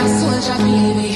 A sua já me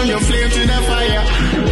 down your flame to the fire.